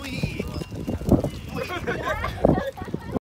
Please. Please.